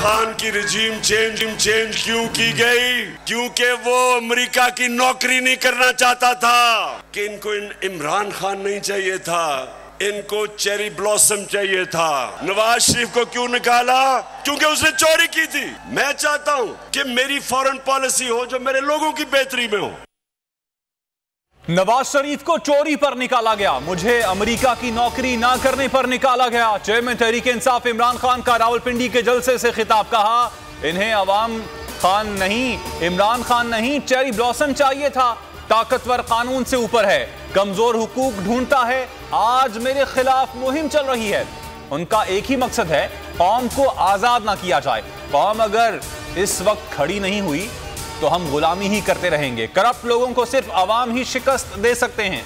खान की regime change change क्यों की गई? क्योंकि वो अमेरिका की नौकरी नहीं करना चाहता था। कि इनको इन इमरान खान नहीं चाहिए था। इनको चेरी ब्लॉसम चाहिए था। नवाज़ शरीफ को क्यों निकाला? क्योंकि उसने चोरी की थी। मैं चाहता हूँ कि मेरी फॉरेन पॉलिसी हो जो मेरे लोगों की बेहतरी में हो। नवाज़ शरीफ को चोरी पर निकाला गया। मुझे अमेरिका की नौकरी ना करने पर निकाला गया। चेयरमैन तहरीक इंसाफ इमरान खान का रावलपिंडी के जलसे से खिताब। कहा, इन्हें अवाम खान नहीं, इमरान खान नहीं, चेरी ब्लॉसम चाहिए था। ताकतवर कानून से ऊपर है। कमज़ोर हुकूक ढूंढता है। आज मेरे खिलाफ मुहिम चल रही है। उनका एक ही मकसद है, कौम को आज़ाद ना किया जाए। कौम अगर इस वक्त खड़ी नहीं हुई तो हम गुलामी ही करते रहेंगे। करप्ट लोगों को सिर्फ़ आवाम ही शिकस्त दे सकते हैं।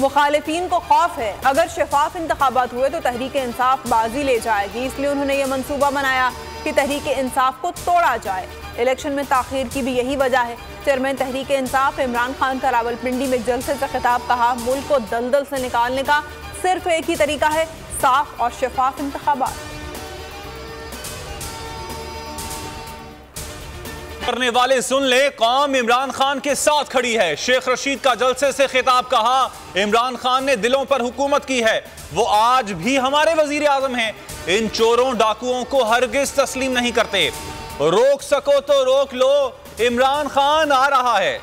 मुखालिफिन को खौफ है। अगर शफाफ इंतबात हुए तो तहरीक इंसाफ बाजी ले जाएगी। इसलिए उन्होंने यह मनसूबा बनाया कि तहरीक इंसाफ को तोड़ा जाए। इलेक्शन में ताखिर की भी यही वजह है। चेयरमैन तहरीक इंसाफ इमरान खान का रावलपिंडी में जलसे से खिताब कहा, मुल्क को दलदल से निकालने का सिर्फ़ एक ही तरीका है, साफ़ और शफाफ इंतबात करने वाले सुन ले, कौम इमरान खान के साथ खड़ी है। शेख रशीद का जलसे से खिताब कहा, इमरान खान ने दिलों पर हुकूमत की है। वो आज भी हमारे वज़ीर आज़म हैं। इन चोरों डाकुओं को हरगिज तस्लीम नहीं करते। रोक सको तो रोक लो, इमरान खान आ रहा है।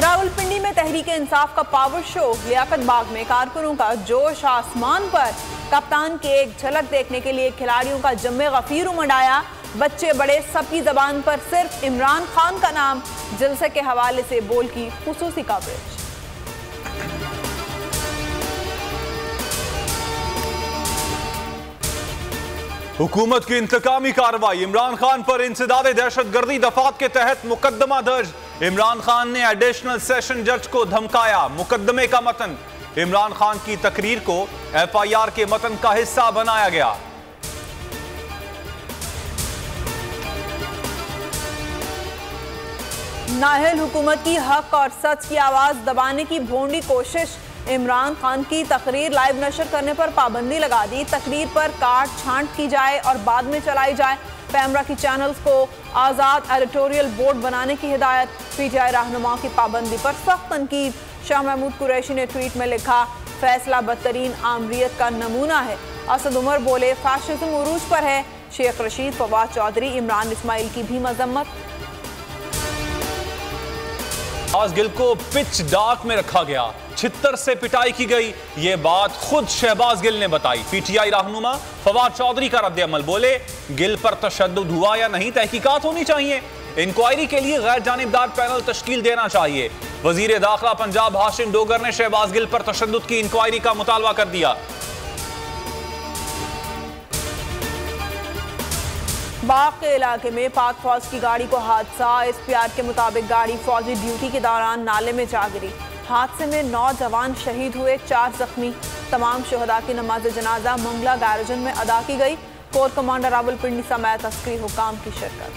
रावलपिंडी में तहरीक इंसाफ का पावर शो लियाकत बाग में कारकुनों का जोश आसमान पर। कप्तान की एक झलक देखने के लिए खिलाड़ियों का जम्मे गफीर उमड़ाया। बच्चे बड़े सबकी जबान पर सिर्फ़ इमरान खान का नाम, जलसे के हवाले से बोल की खसूसी कवरेज हुकूमत की इंतकामी कार्रवाई, इमरान खान पर इंसदाद दहशत गर्दी दफात के तहत मुकदमा दर्ज। इमरान खान ने एडिशनल सेशन जज को धमकाया, मुकदमे का मतन। इमरान खान की तकरीर को एफ़ आई आर के मतन का हिस्सा बनाया गया। नाहल हुकूमत की हक और सच की आवाज़ दबाने की भोंडी कोशिश। इमरान खान की तकरीर लाइव नशर करने पर पाबंदी लगा दी। तकरीर पर काट छांट की जाए और बाद में चलाई जाए। पैमरा की चैनल्स को आज़ाद एडिटोरियल बोर्ड बनाने की हिदायत, पीटीआई रहनुमा की पाबंदी पर सख्त तनकीद। शाह महमूद कुरैशी ने ट्वीट में लिखा, फैसला बदतरीन आमरीत का नमूना है। असद उमर बोले फैशिज्म पर है। शेख रशीद फवाद चौधरी इमरान इसमाइल की भी मजम्मत। शहबाज गिल को पिच डार्क में रखा गया। छितर से पिटाई की गई। ये बात खुद शहबाज गिल ने बताई। पीटीआई रहनुमा फवाद चौधरी का रद्द अमल बोले, गिल पर तशद हुआ या नहीं, तहकीकात होनी चाहिए। इंक्वायरी के लिए गैर जानबदार पैनल तश्कील देना चाहिए। वज़ीर दाखिला पंजाब हाशिम डोगर ने शहबाज गिल पर तशद की इंक्वायरी का मुतालबा कर दिया। बाग के इलाके में पाक फौज की गाड़ी को हादसा एस पी आर के मुताबिक गाड़ी फौजी ड्यूटी के दौरान नाले में जा गिरी। हादसे में नौ जवान शहीद हुए, चार जख्मी। तमाम शहदा की नमाज़ जनाजा मंगला गारजन में अदा की गई। कोर कमांडर रावलपिंडी समेत अस्करी हुकाम की शिरकत।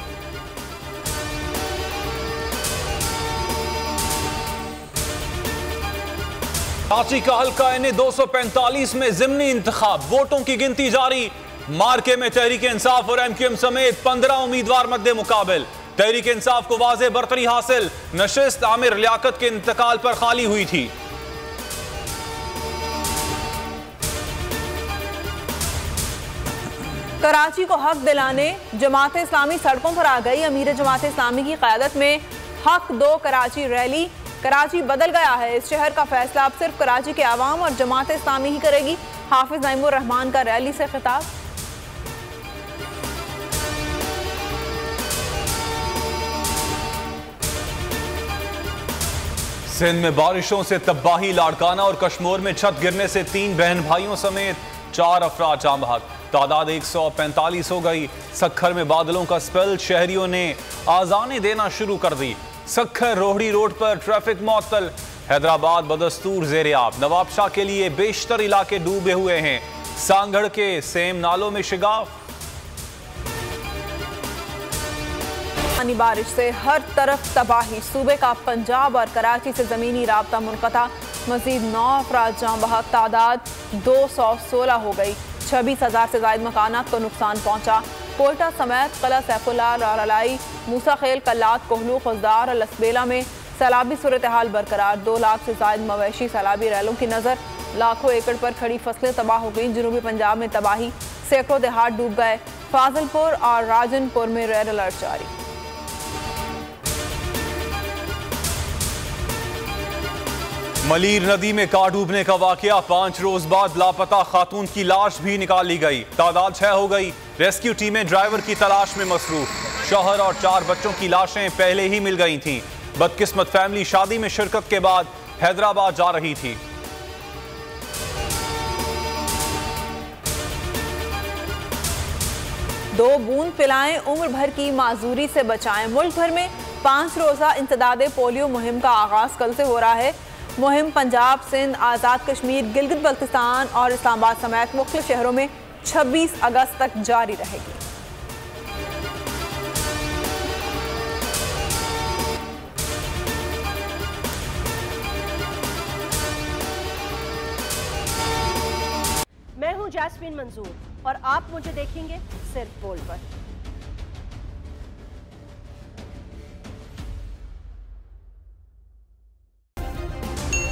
का हल्का एन दो सौ पैंतालीस में जिमनी इंतखाब। वोटों की गिनती जारी। मार्के में तहरीक इंसाफ और एम क्यू एम समेत पंद्रह उम्मीदवार मध्य मुकाबल। तहरीक इंसाफ को वाज बरतरी हासिल। नशिस्त आमिर लियाकत के इंतकाल पर खाली हुई थी। कराची को हक दिलाने जमात इस्लामी सड़कों पर आ गई। अमीर जमात इस्लामी की क्यादत में हक दो कराची रैली। कराची बदल गया है। इस शहर का फैसला अब सिर्फ़ कराची के आवाम और जमात इस्लामी ही करेगी। हाफिज नईमुर रहमान का रैली से खिताब। सिंध में बारिशों से तबाही, लाड़काना और कश्मीर में छत गिरने से तीन बहन भाइयों समेत चार अफराद जाम बहक तादाद एक सौ पैंतालीस हो गई। सखर में बादलों का स्पेल, शहरियों ने आजाने देना शुरू कर दी। सखर रोहड़ी रोड पर ट्रैफ़िक मअतल हैदराबाद, बदस्तूर, जेर आब। नवाब के लिए बेशतर इलाके डूबे हुए हैं। सांगड़ के सेम नालों में शिगाफ। पानी बारिश से हर तरफ़ तबाही। सूबे का पंजाब और कराची से ज़मीनी रबता मुनक़ा मजीद नौ अफराज जहाँ बहक तादाद दो सौ सोलह हो गई। छब्बीस हज़ार से जायद मकाना को नुकसान पहुँचा। कोयटा समेत कला सैफुल्ला मूसा खेल, कल्लात कोहलू खुजदार और लसबेला में सैलाबी सूरत हाल बरकरार। दो लाख से जायद मवेशी सैलाबी रैलों की नज़र। लाखों एकड़ पर खड़ी फ़सलें तबाह हो गई। जनूबी पंजाब में तबाही। सैकड़ों देहात डूब गए। फाजलपुर और राजनपुर में रेड अलर्ट जारी। मलीर नदी में कार डूबने का वाकया। पाँच रोज बाद लापता खातून की लाश भी निकाल गई। तादाद छह हो गई। रेस्क्यू टीमें ड्राइवर की तलाश में मसरूफ। शोहर और चार बच्चों की लाशें पहले ही मिल गई थीं। बदकिस्मत फैमिली शादी में शिरकत के बाद हैदराबाद जा रही थी। दो बूंद पिलाएँ, उम्र भर की माजूरी से बचाएँ। मुल्क भर में पाँच रोजा इंसदाद पोलियो मुहिम का आगाज़ कल से हो रहा है। मुहिम पंजाब, सिंध, आज़ाद कश्मीर, गिलगित बल्तिस्तान और इस्लामाबाद समेत मुख्य शहरों में 26 अगस्त तक जारी रहेगी। मैं हूँ जैस्मिन मंजूर और आप मुझे देखेंगे सिर्फ़ बोल पर।